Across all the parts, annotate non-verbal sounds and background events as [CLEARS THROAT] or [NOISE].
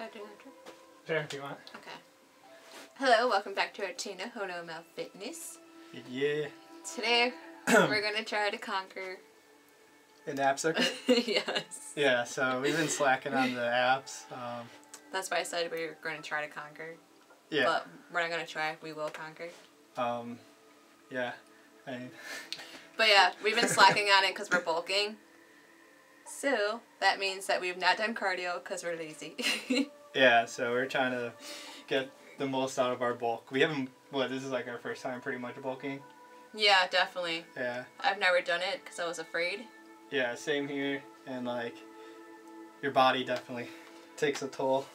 The trick. Sure, if you want. Okay. Hello, welcome back to our Tina Hono Mouth Fitness. Yeah. Today [CLEARS THROAT] we're gonna try to conquer. An ab circuit? [LAUGHS] yes. yeah, so we've been slacking on the abs. Um, That's why I said we were gonna try to conquer. yeah. But we're not gonna try. We will conquer. Um, yeah. I, [LAUGHS] But yeah, we've been slacking on it because we're bulking. So that means that we've not done cardio because we're lazy. [LAUGHS] yeah, so we're trying to get the most out of our bulk. We haven't, what, this is like our first time pretty much bulking. yeah, definitely. Yeah. I've never done it because I was afraid. Yeah, same here. And like, your body definitely takes a toll.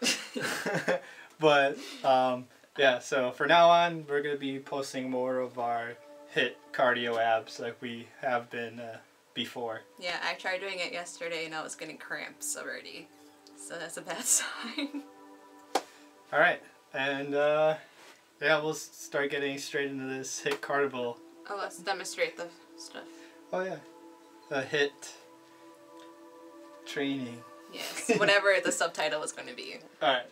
[LAUGHS] [LAUGHS] but um, yeah, so for now on, we're gonna be posting more of our HIIT cardio abs like we have been uh, before. Yeah, I tried doing it yesterday and I was getting cramps already. So that's a bad [LAUGHS] sign. All right, and uh, yeah, we'll start getting straight into this HIIT carnival. oh, let's demonstrate the stuff. Oh yeah, the HIIT training. Yes, [LAUGHS] whatever the subtitle is going to be. All right,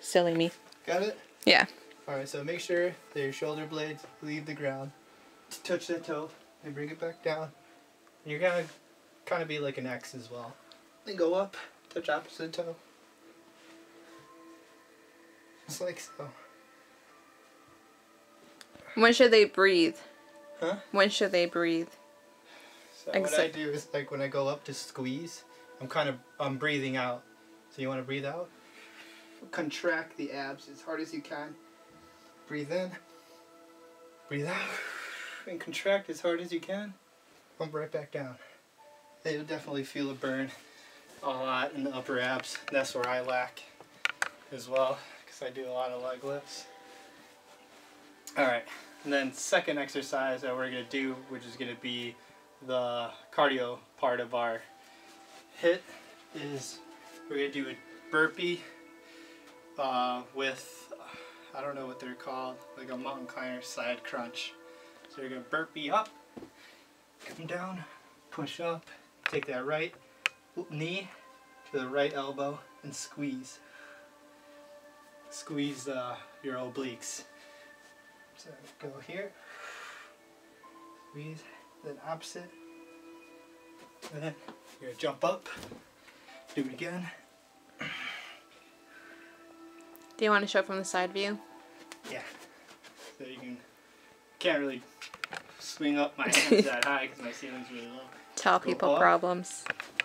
Silly me. got it. Yeah. All right, so make sure that your shoulder blades leave the ground. Touch that toe and bring it back down. And you're gonna kind of be like an X as well. Then go up, touch opposite toe. Just like so. When should they breathe? Huh? When should they breathe? So what I do is like when I go up to squeeze, I'm kind of I'm breathing out. So you want to breathe out? Contract the abs as hard as you can. Breathe in. Breathe out. And contract as hard as you can. Pump right back down. You'll definitely feel a burn a lot in the upper abs. That's where I lack as well because I do a lot of leg lifts. Alright, and then second exercise that we're going to do, which is going to be the cardio part of our HIIT, is we're going to do a burpee uh, with, I don't know what they're called, like a mountain climber side crunch. So you're going to burpee up, come down, push up, take that right knee to the right elbow and squeeze. Squeeze uh, your obliques. So go here, squeeze, then opposite, and then you're gonna jump up, do it again. Do you want to show from the side view? Yeah. So you can, can't really swing up my hands [LAUGHS] that high because my ceiling's really low. Tell Go people up. problems.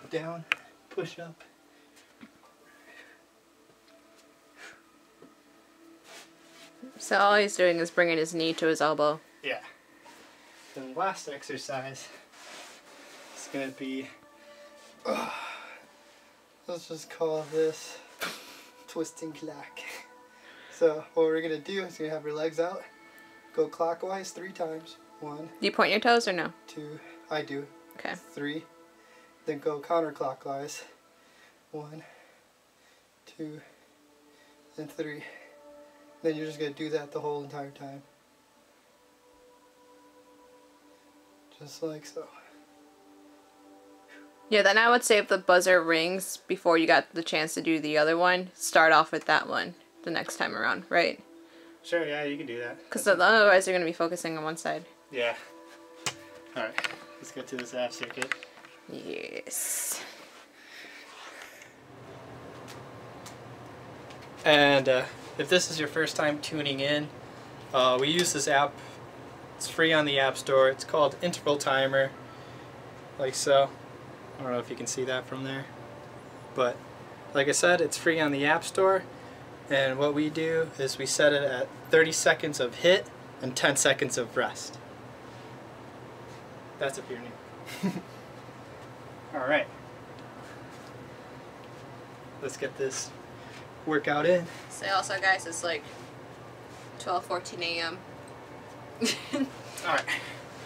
Down, push up. So all he's doing is bringing his knee to his elbow. Yeah. The last exercise is going to be. let's just call this [LAUGHS] twisting clack. So, what we're going to do is you're going to have your legs out, go clockwise three times. One, Do you point your toes or no? two, I do. Okay. Three. Then go counterclockwise. One, two, and three. Then you're just going to do that the whole entire time. Just like so. Yeah, then I would say if the buzzer rings before you got the chance to do the other one, start off with that one the next time around, right? Sure, yeah, you can do that. Because otherwise you're going to be focusing on one side. Yeah. Alright, let's get to this ab circuit. Yes. And uh, if this is your first time tuning in, uh, we use this app. It's free on the App Store. It's called Interval Timer, like so. I don't know if you can see that from there. But like I said, it's free on the App Store. And what we do is we set it at 30 seconds of HIIT and 10 seconds of rest. That's if you're new. [LAUGHS] Alright. Let's get this workout in. So also guys, it's like 12, 14 a.m. [LAUGHS] Alright.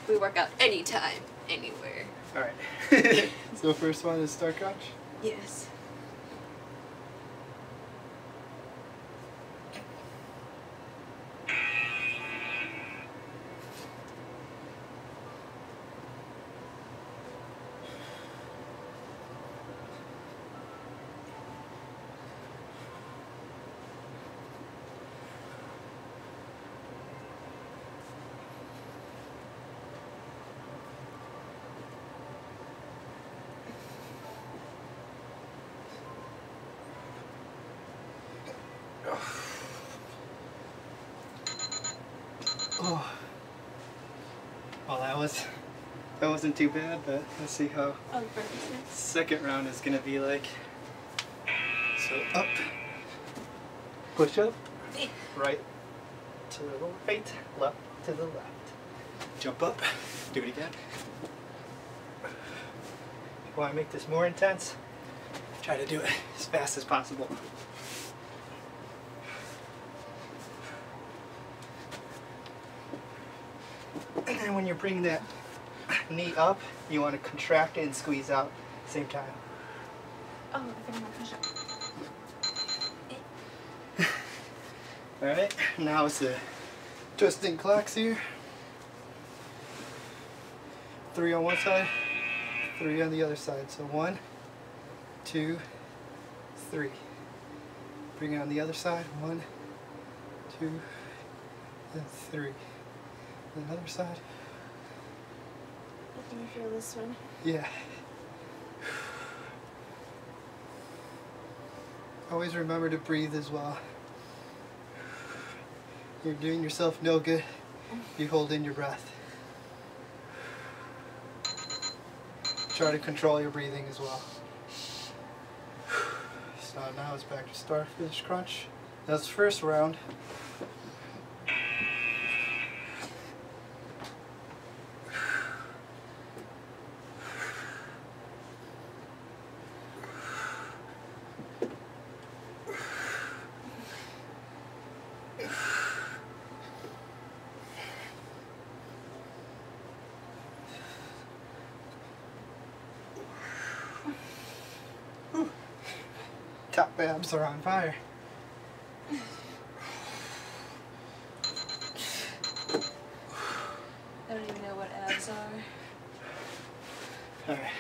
we work out anytime, anywhere. Alright. [LAUGHS] [LAUGHS] so first one is Star Crouch. Yes. Was that wasn't too bad, but let's see how Oh, the burpees next. second round is gonna be like. So up, push up, right to the right, left to the left. Jump up, do it again. If you want to make this more intense, try to do it as fast as possible. And when you bring that knee up, you want to contract it and squeeze out at the same time. Oh, I think I'm. [LAUGHS] Alright, now it's the twisting clocks here. Three on one side, three on the other side. So one, two, three. Bring it on the other side. One, two, and three. And Another side. Think I feel this one. Yeah. [SIGHS] Always remember to breathe as well. You're doing yourself no good. You hold in your breath. Try to control your breathing as well. [SIGHS] So now it's back to starfish crunch. That's the first round. Top abs are on fire. I don't even know what abs are. Alright.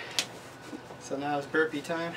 So now it's burpee time.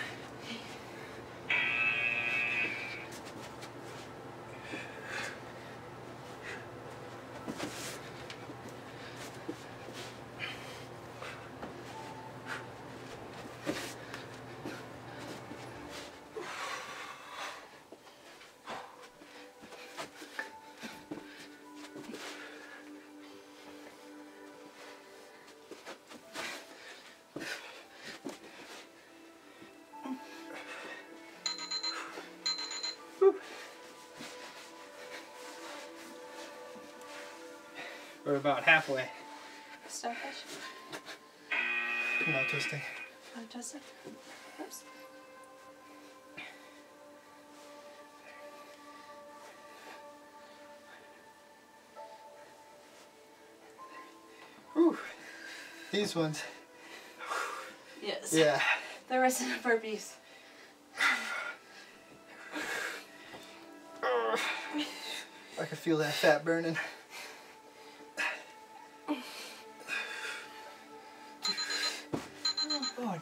We're about halfway. Starfish? Not twisting. Does it? Oops. Whew. These ones. Yes. Yeah. The rest of the burpees. I can feel that fat burning.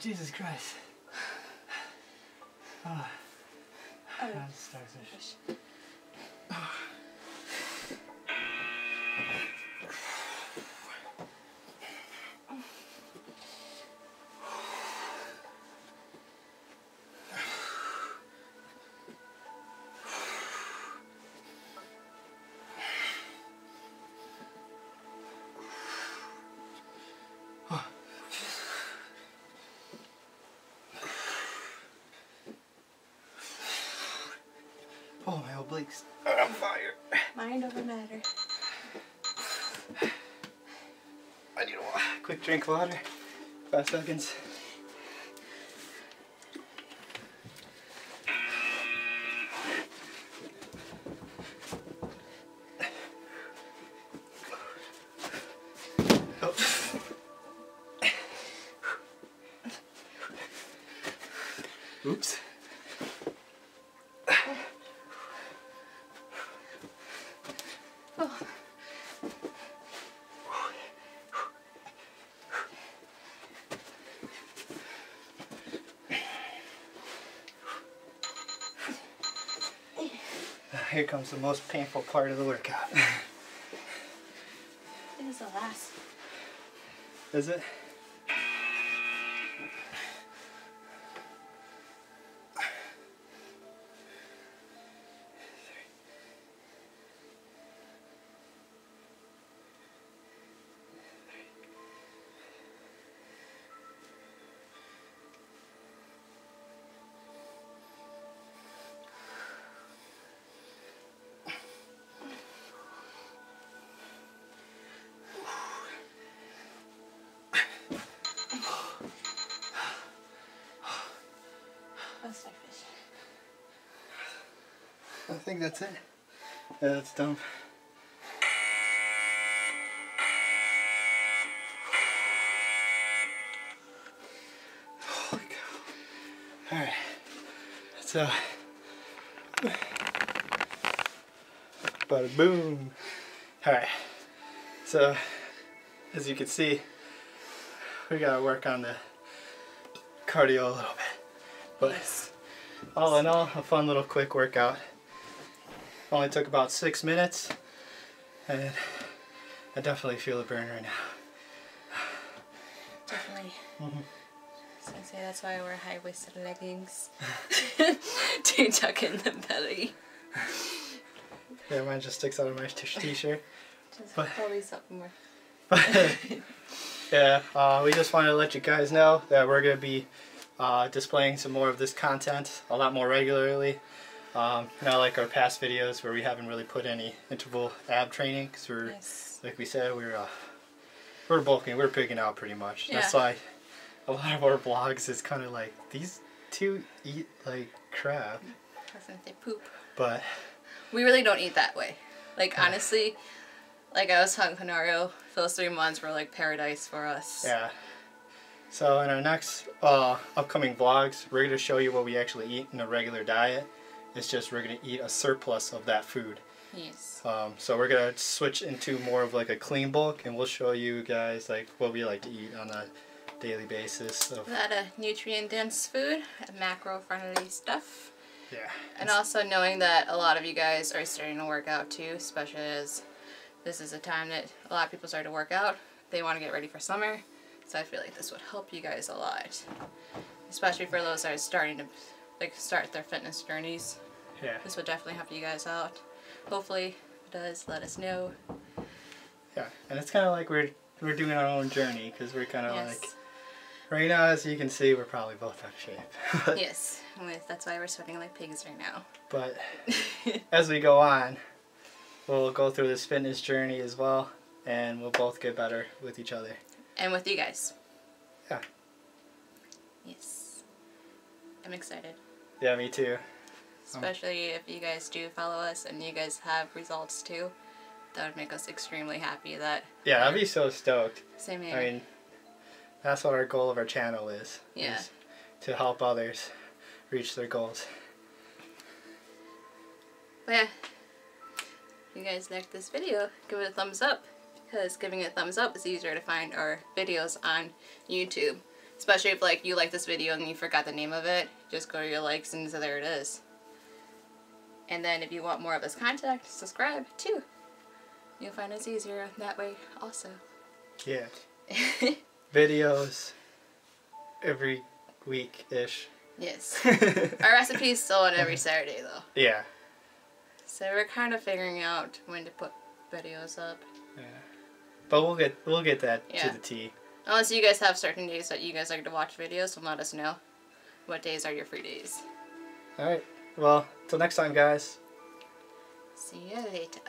Jesus Christ. Oh, [SIGHS] Oh, that's starfish. Obliques are on fire. Mind over matter. I need a wa- quick drink of water. Five seconds. Here comes the most painful part of the workout. It is the last. Is it? I think that's it. Yeah, that's dumb. Holy cow. Alright. So, uh, bada boom. Alright. So, as you can see, we gotta work on the cardio a little bit. But all in all, a fun little quick workout. Only took about six minutes, and I definitely feel the burn right now. Definitely. Mhm. So I say that's why I wear high waisted leggings [LAUGHS] to tuck in the belly. Yeah, mine just sticks out of my t-shirt. Just But- pull these up more. But [LAUGHS] yeah, uh, we just wanted to let you guys know that we're gonna be uh, displaying some more of this content a lot more regularly. Um, not like our past videos where we haven't really put any interval ab training because we're like we said, we we're uh, we're bulking, we're picking out pretty much. That's why a lot of our vlogs is kind of like these two eat like crap, Doesn't they poop? but We really don't eat that way. Like Yeah. honestly, like I was telling Canario, those three months were like paradise for us. yeah. So in our next uh, upcoming vlogs, we're gonna show you what we actually eat in a regular diet. It's just we're gonna eat a surplus of that food. Yes. Um, so we're gonna switch into more of like a clean bulk, and we'll show you guys like what we like to eat on a daily basis. Of A lot of nutrient dense food, macro friendly stuff. yeah. And also knowing that a lot of you guys are starting to work out too, especially as this is a time that a lot of people start to work out. They want to get ready for summer. So I feel like this would help you guys a lot. Especially for those that are starting to like start their fitness journeys. Yeah. This would definitely help you guys out. Hopefully it does, let us know. Yeah, and it's kind of like we're we're doing our own journey because we're kind of yes. like right now, as you can see, we're probably both out of shape. [LAUGHS] yes. With, that's why we're sweating like pigs right now. But [LAUGHS] as we go on, we'll go through this fitness journey as well, and we'll both get better with each other. and with you guys. Yeah. Yes. I'm excited. Yeah, me too. Um, Especially if you guys do follow us and you guys have results too. That would make us extremely happy that Yeah, I'd be so stoked. same here. I mean, that's what our goal of our channel is. Yeah. Is to help others reach their goals. but yeah. If you guys liked this video, give it a thumbs up. Because giving it a thumbs up is easier to find our videos on YouTube. Especially if like you like this video and you forgot the name of it, just go to your likes and so there it is. And then if you want more of this content, subscribe too. You'll find us easier that way also. Yeah. [LAUGHS] Videos every week ish. yes. [LAUGHS] Our recipe's still on every Saturday though. yeah. So we're kind of figuring out when to put videos up. Yeah. But we'll get we'll get that Yeah. to the T. Unless you guys have certain days that you guys like to watch videos, so let us know. What days are your free days? All right. Well, till next time, guys. See you later.